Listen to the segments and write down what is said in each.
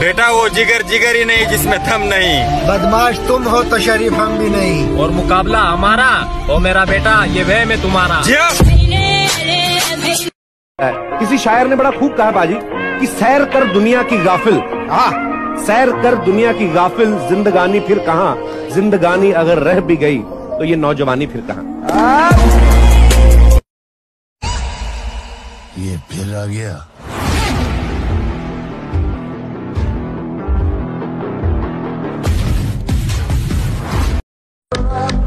बेटा वो जिगर जिगर ही नहीं जिसमें थम नहीं। बदमाश तुम हो तो शरीफ हम भी नहीं। और मुकाबला हमारा ओ मेरा बेटा ये वह में तुम्हारा। किसी शायर ने बड़ा खूब कहा बाजी कि सैर कर दुनिया की गाफिल। हाँ सैर कर दुनिया की गाफिल जिंदगानी फिर कहाँ? जिंदगानी अगर रह भी गई तो ये नौजवानी फिर कहाँ? ये फिर आ गया।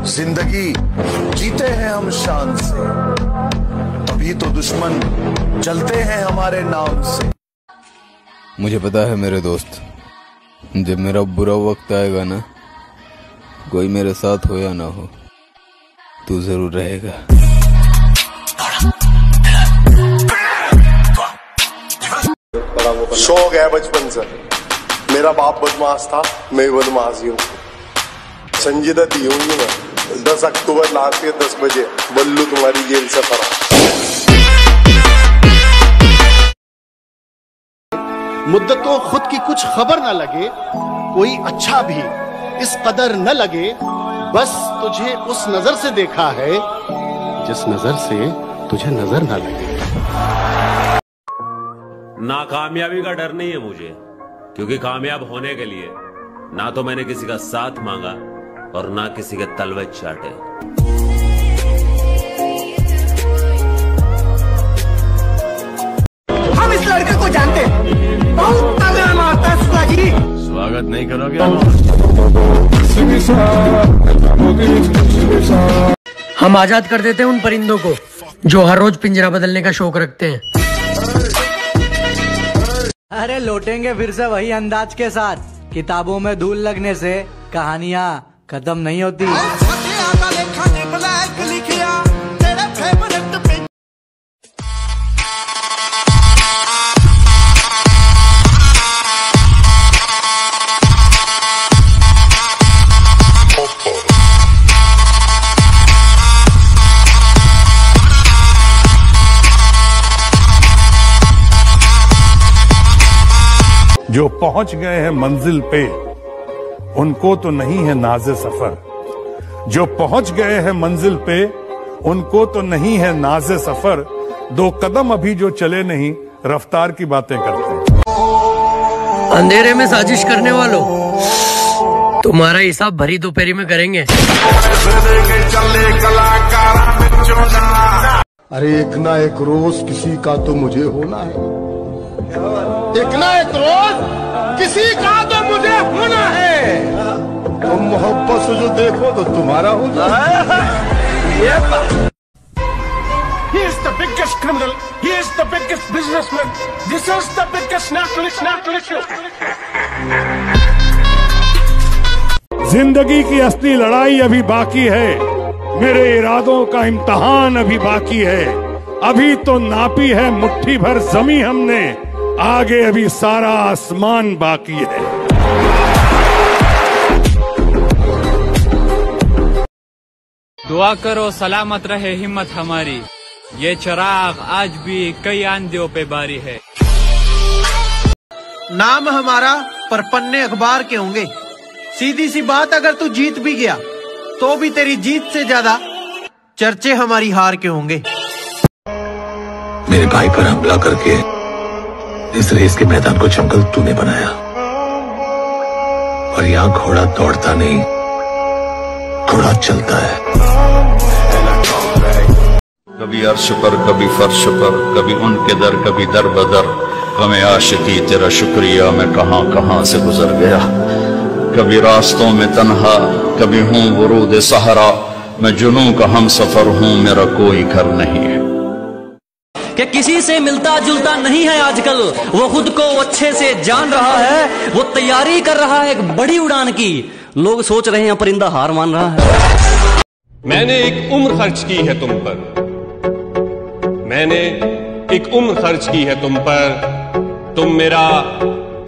ज़िंदगी जीते हैं हम शान से। अभी तो दुश्मन चलते हैं हमारे नाम से। मुझे पता है मेरे दोस्त जब मेरा बुरा वक्त आएगा ना कोई मेरे साथ हो या ना हो तू ज़रूर रहेगा। शौक है बचपन से। मेरा बाप बदमाश था मैं बदमाश ही हूँ। संजीदा दी हूँ मैं दस अक्टूबर लास्ट के दस बजे। बल्लू तुम्हारी जेल से फरा मुद्दतों खुद की कुछ खबर न लगे कोई अच्छा भी इस कदर न लगे बस तुझे उस नज़र से देखा है जिस नज़र से तुझे नज़र ना लगे। नाकामयाबी का डर नहीं है मुझे क्योंकि कामयाब होने के लिए ना तो मैंने किसी का साथ मांगा और ना किसी के तलवे चाटे। हम इस लड़के को जानते हैं। बहुत तगड़ा मारता है सुधा जी स्वागत नहीं करोगे? हम आज़ाद कर देते हैं उन परिंदों को जो हर रोज पिंजरा बदलने का शौक रखते हैं। अरे लौटेंगे फिर से वही अंदाज के साथ किताबों में धूल लगने से कहानियाँ खत्म नहीं होती। जो पहुँच गए हैं मंजिल पे उनको तो नहीं है नाज सफ़र। जो पहुँच गए हैं मंजिल पे उनको तो नहीं है नाज सफ़र। दो कदम अभी जो चले नहीं रफ्तार की बातें करते हैं। अंधेरे में साजिश करने वालों तुम्हारा हिसाब भरी दोपहरी में करेंगे। अरे एक ना एक रोज किसी का तो मुझे होना है। एक ना एक रोज? किसी का तो मुझे होना है तुम मोहब्बत से जो देखो तो तुम्हारा होगा He is the biggest criminal. He is the biggest businessman. This is the biggest nationalist, nationalist. ज़िंदगी की असली लड़ाई अभी बाकी है मेरे इरादों का इम्तहान अभी बाकी है अभी तो नापी है मुट्ठी भर जमी हमने आगे अभी सारा आसमान बाकी है। दुआ करो सलामत रहे हिम्मत हमारी। ये चिराग आज भी कई आंधियों पे बारी है। नाम हमारा पर पन्ने अखबार के होंगे। सीधी सी बात अगर तू जीत भी गया तो भी तेरी जीत से ज़्यादा चर्चे हमारी हार के होंगे। मेरे भाई पर हमला करके इस रेस के मैदान को जंगल तूने बनाया। और यहाँ घोड़ा दौड़ता नहीं, घोड़ा चलता है। कभी अर्श पर, कभी फर्श पर, कभी उनके दर, कभी दर बदर। हमें आशिकी, तेरा शुक्रिया, मैं कहाँ कहाँ से गुजर गया? कभी रास्तों में तनहा, कभी हूँ वरूद सहारा मैं जुनू का हम सफ़र हूँ, मेरा कोई घर नहीं है। कि किसी से मिलता जुलता नहीं है आजकल वो खुद को अच्छे से जान रहा है वो तैयारी कर रहा है एक बड़ी उड़ान की लोग सोच रहे हैं परिंदा हार मान रहा है मैंने एक उम्र खर्च की है तुम पर मैंने एक उम्र खर्च की है तुम पर तुम मेरा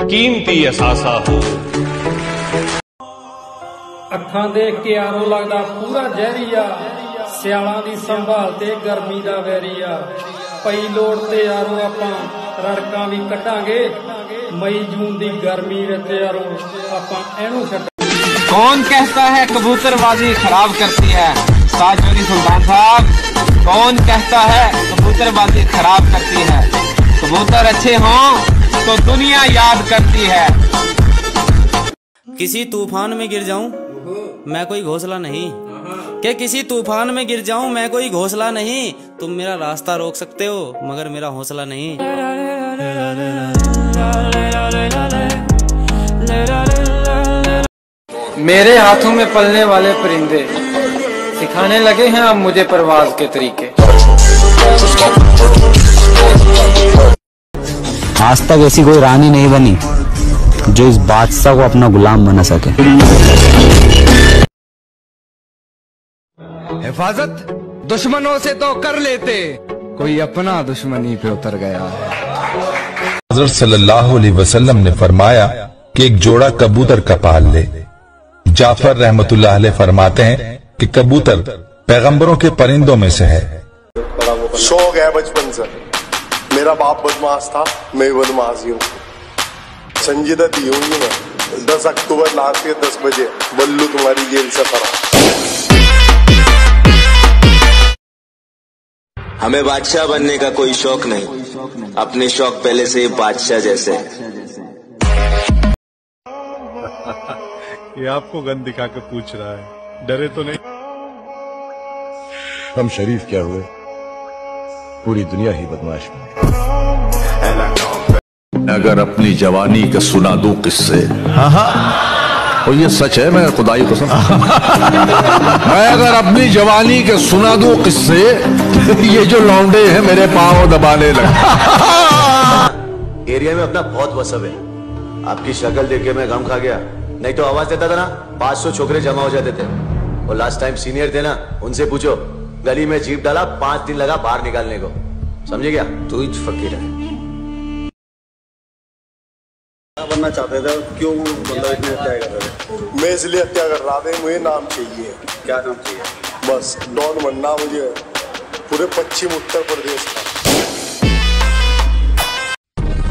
कीमती असासा हो ਅੱਖਾਂ ਦੇਖ ਕੇ ਆਰੋ ਲੱਗਦਾ ਪੂਰਾ ਜ਼ਹਿਰੀਆ ਸਿਆਲਾਂ ਦੀ ਸੰਭਾਲ ਤੇ ਗਰਮੀ ਦਾ ਵੈਰੀਆ ਪਈ ਲੋੜ ਤੇ ਯਾਰੋ ਆਪਾਂ ਰੜਕਾਂ ਵੀ ਕੱਢਾਂਗੇ ਮਈ ਜੂਨ ਦੀ ਗਰਮੀ ਵਿੱਚ ਯਾਰੋ ਆਪਾਂ ਇਹਨੂੰ ਛੱਡ कौन कहता है कबूतरबाजी खराब करती है ताजवरी सुल्तान साहब कौन कहता है कबूतरबाजी खराब करती है कबूतर अच्छे हों तो दुनिया याद करती है किसी तूफान में गिर जाऊं मैं कोई घोंसला नहीं कि किसी तूफ़ान में गिर जाऊँ मैं कोई घोसला नहीं। तुम मेरा रास्ता रोक सकते हो मगर मेरा हौसला नहीं। मेरे हाथों में पलने वाले परिंदे सिखाने लगे हैं अब मुझे परवाज के तरीके। आज तक ऐसी कोई रानी नहीं बनी जो इस बादशाह को अपना गुलाम बना सके। हिफाजत? दुश्मनों से तो कर लेते। कोई अपना दुश्मनी पे उतर गया है। हज़रत सल्लल्लाहु अलैहि वसल्लम ने फरमाया कि एक जोड़ा कबूतर का पाल ले। जाफ़र रहमतुल्लाह अलैह फरमाते हैं कि कबूतर पैगंबरों के परिंदों में से है। शौक है बचपन से। मेरा बाप बदमाश था मैं बदमाश ही हूँ। संजीदा दी मैं दस अक्टूबर लास्ट के दस बजे बल्लू तुम्हारी जेल से फरा हमें बादशाह बनने का कोई शौक नहीं। अपने शौक पहले से ही बादशाह जैसे ये आपको गन दिखा के पूछ रहा है। डरे तो नहीं। हम शरीफ क्या हुए? पूरी दुनिया ही बदमाश बन। अगर अपनी जवानी का सुना दो किस्से? हाँ हाँ। और ये सच है, मैं खुदाई कसम मैं अगर अपनी जवानी के सुना दूँ किस्से, ये जो लौंडे हैं मेरे पाँव दबाने लगे। एरिया में अपना बहुत वसब है। आपकी शक्ल देख के मैं गम खा गया। नहीं तो आवाज़ देता था ना 500 छोकरे जमा हो जाते थे। और लास्ट टाइम सीनियर थे ना, उनसे पूछो, गली में जीप डाला, पाँच दिन लगा बाहर निकालने को। समझे क्या? तू फकीर है। बनना चाहते थे क्यों मतलब इतने हत्या कर रहे थे? मैं इसलिए हत्या कर रहा था मुझे नाम चाहिए। क्या नाम चाहिए? बस डॉन बनना मुझे पूरे पश्चिम उत्तर प्रदेश का।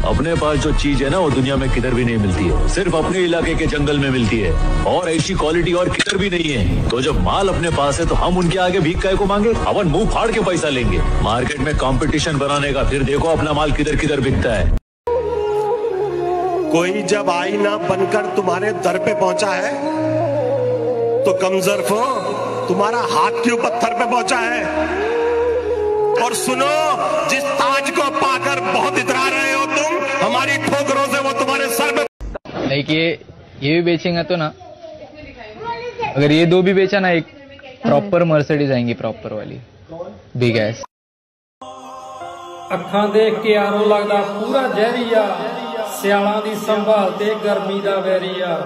अपने पास जो चीज़ है ना वो दुनिया में किधर भी नहीं मिलती है। सिर्फ़ अपने इलाके के जंगल में मिलती है। और ऐसी क्वालिटी और किधर भी नहीं है। तो जब माल अपने पास है तो हम उनके आगे भीख काय को मांगे अपन मुँह फाड़ के पैसा लेंगे। मार्केट में कंपटीशन बनाने का फिर देखो अपना माल किधर किधर बिकता है। कोई जब आई ना बनकर तुम्हारे दर पे पहुँचा है तो कमजरफो तुम्हारा हाथ क्यों पत्थर पे पहुँचा है? और सुनो जिस ताज को पाकर बहुत इतरा रहे हो तुम हमारी ठोकरों से वो तुम्हारे सर पे देखिए ये भी बेचेंगे तो ना? अगर ये दो भी बेचा ना एक प्रॉपर मर्सिडीज आएँगी प्रॉपर वाली। बिग एस अखा देख के आनो लगता पूरा जहरी ਸਿਆਲਾਂ ਦੀ ਸੰਭਾਲ ਤੇ ਗਰਮੀ ਦਾ ਵੈਰੀ ਆ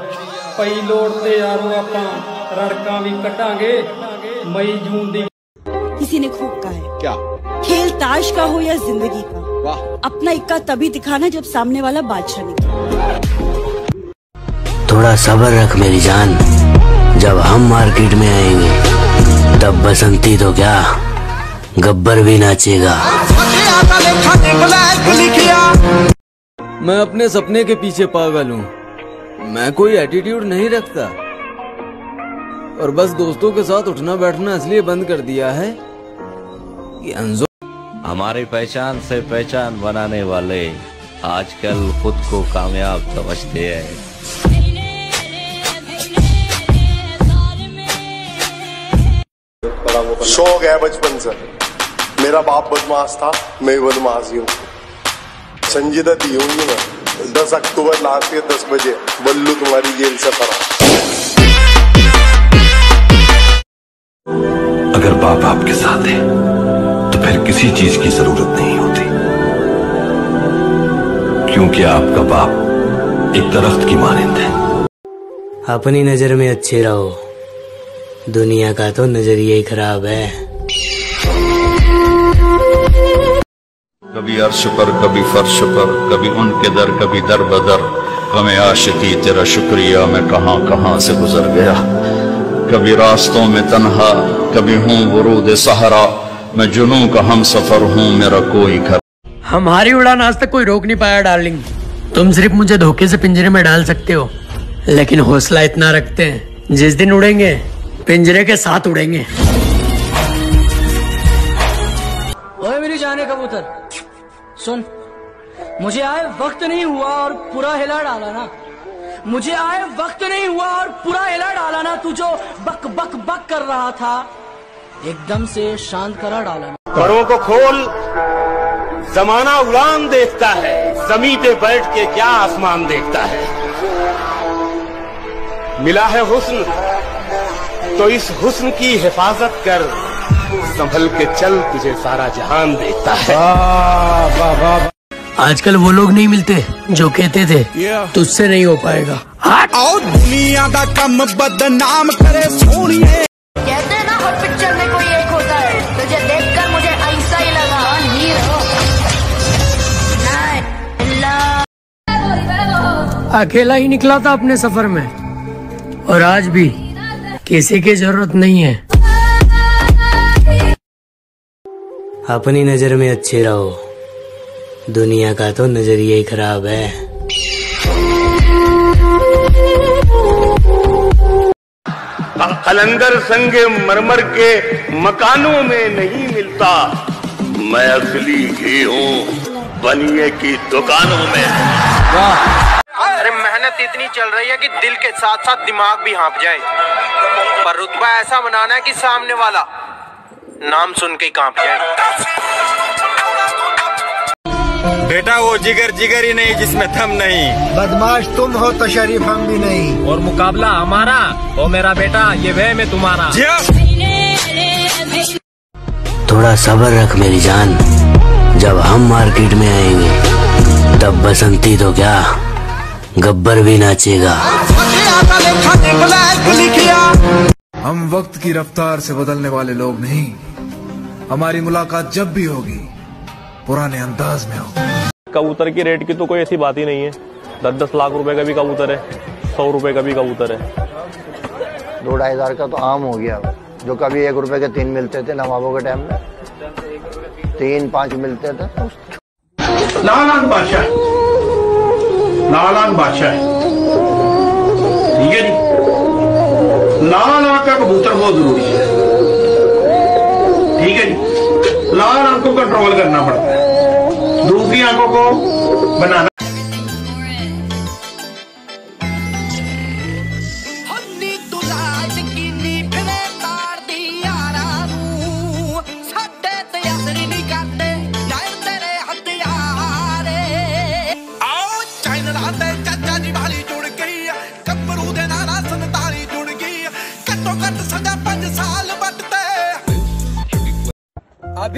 ਪਈ ਲੋੜ ਤੇ ਯਾਰੋ ਆਪਾਂ ਰੜਕਾਂ ਵੀ ਕੱਢਾਂਗੇ ਮਈ ਜੂਨ ਦੀ किसी ने खूब कहा है क्या खेल ताश का हो या जिंदगी का अपना इक्का तभी दिखाना जब सामने वाला बादशाह निकले थोड़ा सब्र रख मेरी जान जब हम मार्केट में आएंगे तब बसंती तो क्या गब्बर भी नाचेगा मैं अपने सपने के पीछे पागल हूँ। मैं कोई एटीट्यूड नहीं रखता। और बस दोस्तों के साथ उठना बैठना इसलिए बंद कर दिया है कि अनजो हमारी पहचान से पहचान बनाने वाले आजकल खुद को कामयाब समझते हैं। शौक है बचपन से। मेरा बाप बदमाश था मैं बदमाश ही हूँ। संजीदा दी हुई मैं। दस अक्टूबर लास्ट के दस बजे। बल्लू तुम्हारी जेल से फरा अगर बाप आपके साथ है तो फिर किसी चीज़ की ज़रूरत नहीं होती। क्योंकि आपका बाप एक दरख्त की मानंद है। अपनी नज़र में अच्छे रहो। दुनिया का तो नज़रिया ही खराब है। कभी अर्श पर कभी फर्श पर कभी उनके दर कभी दर बदर। हमें आशिकी तेरा शुक्रिया मैं कहाँ कहाँ से गुजर गया? कभी रास्तों में तन्हा कभी हूँ वरूद सहारा। मैं जुनू का हम सफ़र हूँ मेरा कोई घर। हमारी उड़ान आज तक कोई रोक नहीं पाया डार्लिंग। तुम सिर्फ़ मुझे धोखे से पिंजरे में डाल सकते हो लेकिन हौसला इतना रखते हैं जिस दिन उड़ेंगे पिंजरे के साथ उड़ेंगे। ओए मेरी जाने कबूतर। सुन, मुझे आए वक्त नहीं हुआ और पूरा हिला डाला ना। मुझे आए वक्त नहीं हुआ और पूरा हिला डाला ना, तू जो बक बक बक कर रहा था, एकदम से शांत करा डाला परों को खोल, जमाना उड़ान देखता है जमी पे बैठ के क्या आसमान देखता है। मिला है हुस्न तो इस हुस्न की हिफाजत कर संभल के चल तुझे सारा जहान देखता है। आजकल वो लोग नहीं मिलते जो कहते थे तुझसे नहीं हो पाएगा। आओ दुनिया का कम बदनाम करे सोनिए। कहते ना हर पिक्चर में कोई एक होता है। तुझे देखकर मुझे ऐसा ही लगा। अकेला ही निकला था अपने सफ़र में। और आज भी किसी की ज़रूरत नहीं है। अपनी नज़र में अच्छे रहो। दुनिया का तो नज़रिया ही खराब है। कलंदर संगे मरमर के मकानों में नहीं मिलता। मैं असली ही हूँ बनिए की दुकानों में। अरे मेहनत इतनी चल रही है कि दिल के साथ साथ दिमाग भी हाँप जाए। पर रुतबा ऐसा बनाना है कि सामने वाला नाम सुन के काँप जाए बेटा वो जिगर जिगर ही नहीं जिसमें थम नहीं। बदमाश तुम हो तो शरीफ हम भी नहीं। और मुकाबला हमारा ओ मेरा बेटा ये वह में तुम्हारा। थोड़ा सब्र रख मेरी जान। जब हम मार्केट में आएँगे तब बसंती तो क्या? गब्बर भी नाचेगा। हम वक्त की रफ्तार से बदलने वाले लोग नहीं। हमारी मुलाकात जब भी होगी पुराने अंदाज में होगी। कबूतर की रेट की तो कोई ऐसी बात ही नहीं है। दस दस लाख रुपए का भी कबूतर है सौ रुपए का भी कबूतर है। दो ढाई हज़ार का तो आम हो गया। जो कभी एक रुपए के तीन मिलते थे नवाबों के टाइम में तीन पाँच मिलते थे नालान बादशाह। नालान बादशाह। ठीक है जी। लाल का कबूतर बहुत ज़रूरी है। लाल आँखों को कंट्रोल करना पड़ता है। दूसरी आँखों को बनाना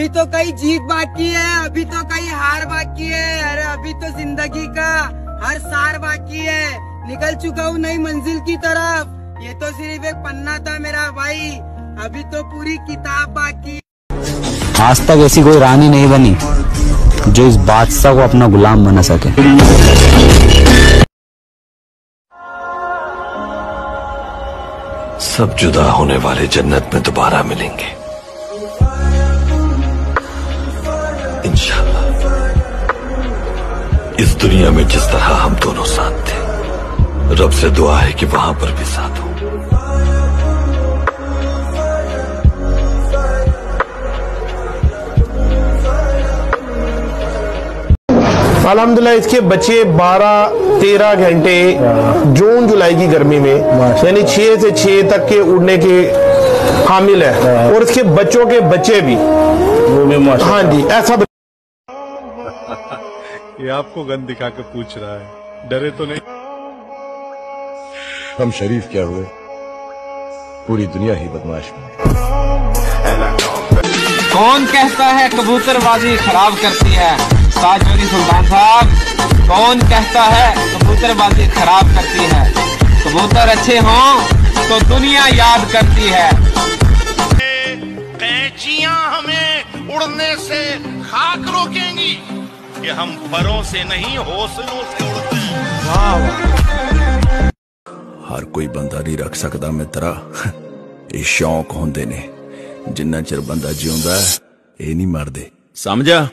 अभी तो कई जीत बाकी है अभी तो कई हार बाकी है अरे अभी तो ज़िंदगी का हर सार बाकी है। निकल चुका हूँ नई मंजिल की तरफ़। ये तो सिर्फ़ एक पन्ना था मेरा भाई। अभी तो पूरी किताब बाकी आज तक ऐसी कोई रानी नहीं बनी जो इस बादशाह को अपना गुलाम बना सके। सब जुदा होने वाले जन्नत में दोबारा मिलेंगे। इंशाल्लाह। इस दुनिया में जिस तरह हम दोनों साथ थे रब से दुआ है कि वहाँ पर भी साथ हो। अलहमदुल्ला इसके बच्चे 12-13 घंटे जून जुलाई की गर्मी में यानी 6 से 6 तक के उड़ने के हामिल है। और इसके बच्चों के बच्चे भी। वो भी हाँ जी ऐसा ये आपको गन दिखा के पूछ रहा है। डरे तो नहीं। हम शरीफ क्या हुए? पूरी दुनिया ही बदमाश कौन कहता है कबूतरबाजी खराब करती है? ताजोरी सुल्तान साहब कौन कहता है कबूतरबाजी खराब करती है? कबूतर अच्छे हों तो दुनिया याद करती है। कैचियाँ हमें उड़ने से खाक रोकेंगी। कि हम परों से नहीं हौसलों से उड़ते हैं ਹਰ ਕੋਈ ਬੰਦਾ ਨਹੀਂ ਰੱਖ ਸਕਦਾ ਮਿੱਤਰਾ ਇਹ ਸ਼ੌਂਕ ਹੁੰਦੇ ਨੇ ਜਿੰਨਾ ਚਿਰ ਬੰਦਾ ਜਿਉਂਦਾ ਹੈ ਇਹ ਨਹੀਂ ਮਰਦੇ ਸਮਝਾ